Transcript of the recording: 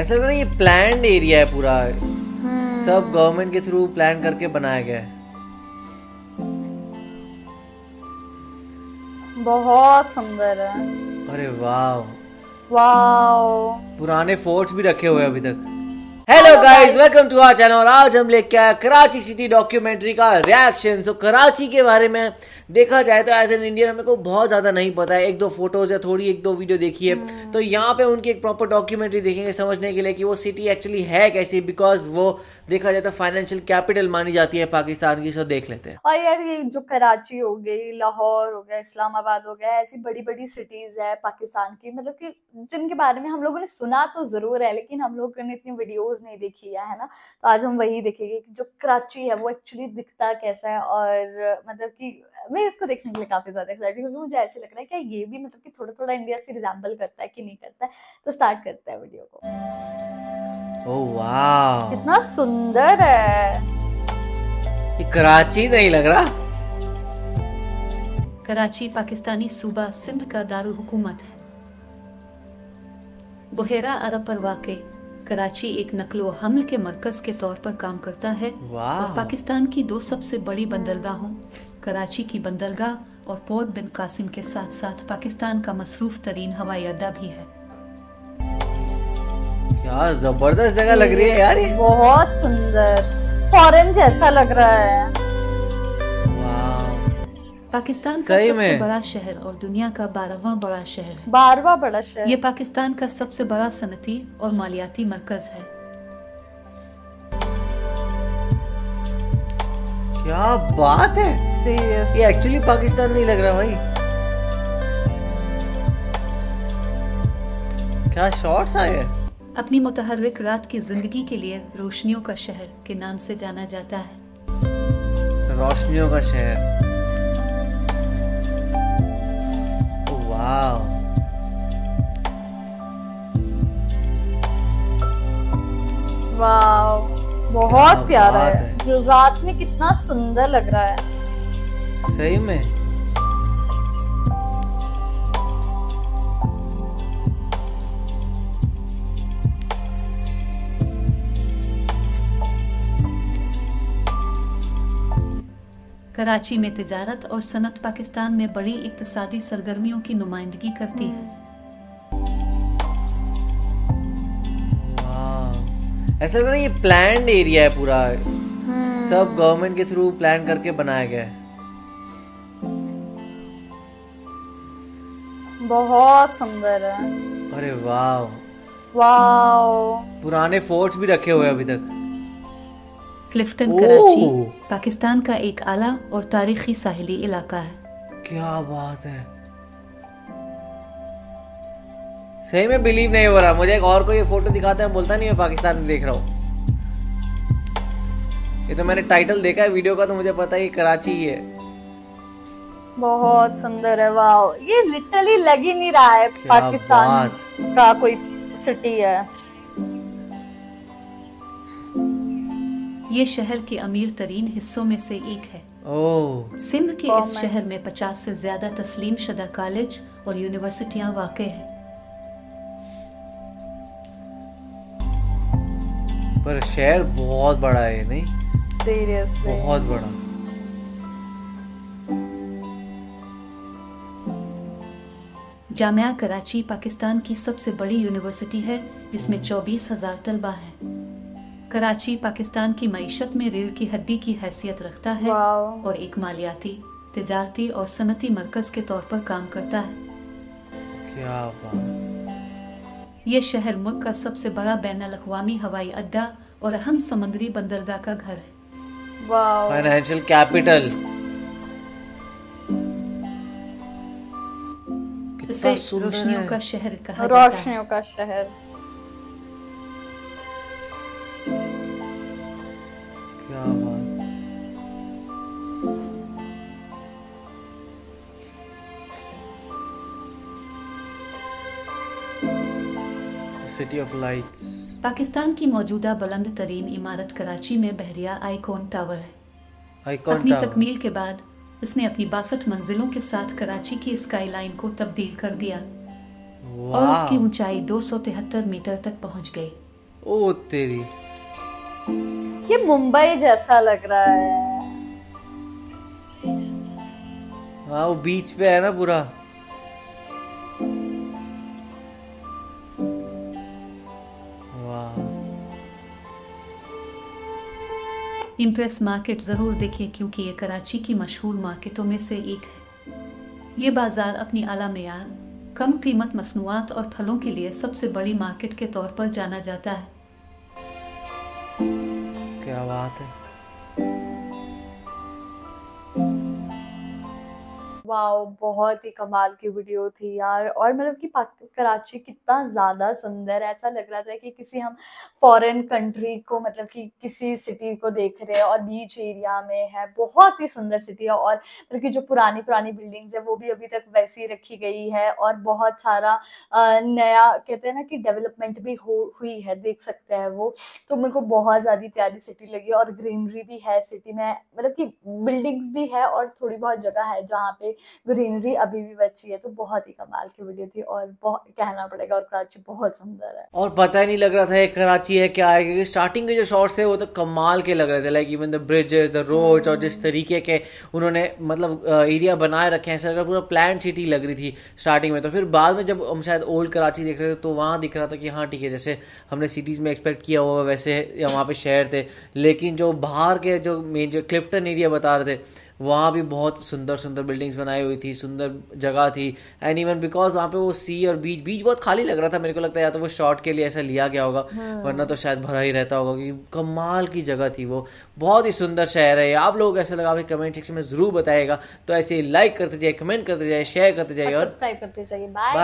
ऐसा लग रहा है ये प्लान एरिया है पूरा। सब गवर्नमेंट के थ्रू प्लान करके बनाया गया है। बहुत सुंदर है। अरे वाह। वाओ। पुराने फोर्ट्स भी रखे हुए अभी तक। Hello guys welcome to our channel और आज हम लेके आए कराची सिटी डॉक्यूमेंट्री का रिएक्शन सो कराची के बारे में देखा जाए तो एज एन इंडियन हमें को बहुत ज़्यादा नहीं पता है। एक दो फ़ोटोज़ या थोड़ी एक दो वीडियो देखी है। तो यहाँ पे उनकी एक प्रॉपर डॉक्यूमेंट्री देखेंगे समझने के लिए कि वो सिटी एक्चुअली है कैसी बिकॉज़ वो देखा जाए तो फाइनेंशियल कैपिटल मानी जाती है पाकिस्तान की। सो देख लेते हैं। और यार ये जो कराची हो गई लाहौर हो गया इस्लामाबाद हो गया ऐसी बड़ी बड़ी सिटीज़ है पाकिस्तान की। मतलब की जिनके बारे में हम लोगों ने सुना तो ज़रूर है लेकिन हम लोगों ने इतनी वीडियोस नहीं देखी है ना? तो आज हम वही देखेंगे कि जो कराची है वो एक्चुअली दिखता कैसा है और मतलब कि मैं इसको देखने के लिए काफ़ी ज़्यादा एक्साइटेड क्योंकि मुझे ऐसे लग रहा है कि ये भी मतलब कि थोड़ा थोड़ा इंडिया से रिजेंबल करता है कि नहीं करता है? तो स्टार्ट करते हैं वीडियो को। ओह वाह कितना सुंदर है। ये कराची नहीं लग रहा? कराची पाकिस्तानी सूबा सिंध का दारुल हुकूमत है। बुहेरा अरब पर वाक़ कराची एक नकलो हमल के मरकज के तौर पर काम करता है और पाकिस्तान की दो सबसे बड़ी बंदरगाहों कराची की बंदरगाह और पोर्ट बिन कासिम के साथ साथ पाकिस्तान का मसरूफ तरीन हवाई अड्डा भी है। क्या ज़बरदस्त जगह लग रही है यार बहुत सुंदर। फॉरेन जैसा लग रहा है। पाकिस्तान का सबसे बड़ा शहर और दुनिया का बारहवा बड़ा शहर। है बारवा बड़ा शहर। ये पाकिस्तान का सबसे बड़ा सनती और मालियाती मरकज है। क्या बात है? सीरियस ये एक्चुअली पाकिस्तान नहीं लग रहा भाई। क्या शॉट्स आए हैं? अपनी मुतहर्रिक रात की ज़िंदगी के लिए रोशनियों का शहर के नाम से जाना जाता है। रोशनियों का शहर। बहुत प्यारा है। है। जो रात में कितना सुंदर लग रहा है। सही में। कराची में तिजारत और सनत पाकिस्तान में बड़ी इकतसादी सरगर्मियों की नुमाइंदगी करती। है ऐसा लग रहा है ये प्लान्ड एरिया है पूरा। सब गवर्नमेंट के थ्रू प्लान करके बनाया गया है। बहुत सुंदर है। अरे वाह वाह पुराने फोर्ट्स भी रखे हुए अभी तक। क्लिफ्टन कराची पाकिस्तान का एक आला और तारीखी साहिली इलाका है। क्या बात है। सही में बिलीव नहीं हो रहा। मुझे एक और कोई ये फ़ोटो दिखाता है बोलता नहीं मैं पाकिस्तान में देख रहा हूँ। ये तो मैंने टाइटल देखा है वीडियो का तो मुझे पता है कराची ही है। बहुत सुंदर है वाह ये लिटरली लग ही नहीं रहा है पाकिस्तान का कोई सिटी है। ये शहर के अमीर तरीन हिस्सों में से एक है। सिंध के इस शहर में 50 से ज़्यादा तस्लीम शुदा कॉलेज और यूनिवर्सिटियाँ वाक़ हैं। पर शहर बहुत बड़ा है नहीं? सीरियसली बहुत बड़ा। जामिया कराची पाकिस्तान की सबसे बड़ी यूनिवर्सिटी है जिसमें चौबीस हज़ार तलबा हैं। कराची पाकिस्तान की मीशत में रीढ़ की हड्डी की हैसियत रखता है और एक मालियाती तजारती और सनती मरकज के तौर पर काम करता है। क्या बात। ये शहर मुल्क का सबसे बड़ा बैन अवी हवाई अड्डा और अहम समुद्री बंदरगाह का घर है। फाइनेंशियल कैपिटल इसे रोशनियों का शहर कहा जाता है। रोशनियों का शहर। क्या बात सिटी ऑफ़ लाइट्स पाकिस्तान की मौजूदा बुलंद तरीन इमारत कराची में बहरिया आईकॉन टावर है। आइकॉन अपनी तकमील के बाद उसने अपनी बासठ मंजिलों के साथ कराची की स्काईलाइन को तब्दील कर दिया। और उसकी ऊंचाई दो सौ तिहत्तर मीटर तक पहुँच गई। ओ तेरी। ये मुंबई जैसा लग रहा है। हाँ वो बीच पे है ना पूरा। इम्प्रेस मार्केट ज़रूर देखें क्योंकि ये कराची की मशहूर मार्केटों में से एक है। ये बाज़ार अपनी अला मैार कम कीमत मसनूआत और फलों के लिए सबसे बड़ी मार्केट के तौर पर जाना जाता है। क्या बात है। वाओ, बहुत ही कमाल की वीडियो थी यार। और मतलब कि कराची कितना ज़्यादा सुंदर ऐसा लग रहा था कि किसी हम फॉरेन कंट्री को मतलब कि किसी सिटी को देख रहे हैं और बीच एरिया में है, बहुत ही सुंदर सिटी है। और मतलब कि जो पुरानी पुरानी बिल्डिंग्स है, वो भी अभी तक वैसी रखी गई है और बहुत सारा नया कहते हैं ना कि डेवलपमेंट भी हो, हुई है, देख सकते हैं वो। तो मेरे को बहुत ज़्यादा प्यारी सिटी लगी और ग्रीनरी भी है सिटी में। मतलब कि बिल्डिंग्स भी है और थोड़ी बहुत जगह है जहाँ पे ग्रीनरी अभी भी बची है तो बहुत ही कमाल की वीडियो थी और बहुत कहना पड़ेगा और कराची बहुत सुंदर है। और पता ही नहीं लग रहा था कराची है क्या है, क्योंकि स्टार्टिंग के जो शॉट्स थे वो तो कमाल के लग रहे थे like even the bridges the roads और जिस तरीके के उन्होंने मतलब एरिया बनाए रखे हैं, ऐसा पूरा प्लान सिटी लग रही थी स्टार्टिंग में। तो फिर बाद में जब हम शायद ओल्ड कराची देख रहे थे तो वहाँ दिख रहा था कि हाँ ठीक है, जैसे हमने सिटीज़ में एक्सपेक्ट किया हुआ वैसे वहाँ पे शहर थे। लेकिन जो बाहर के जो मेन जो क्लिफ्टन एरिया बता रहे थे वहाँ भी बहुत सुंदर सुंदर बिल्डिंग्स बनाई हुई थी सुंदर जगह थी। एंड इवन बिकॉज़ वहाँ पे वो सी और बीच बीच बहुत खाली लग रहा था मेरे को लगता है या तो वो शॉट के लिए ऐसा लिया गया होगा वरना तो शायद भरा ही रहता होगा क्योंकि कमाल की जगह थी वो। बहुत ही सुंदर शहर है। आप लोग ऐसा लगा भाई कमेंट सेक्शन में ज़रूर बताएगा तो ऐसे लाइक करते जाइए कमेंट करते जाइए शेयर करते जाइए और सब्सक्राइब करते जाइए। बाय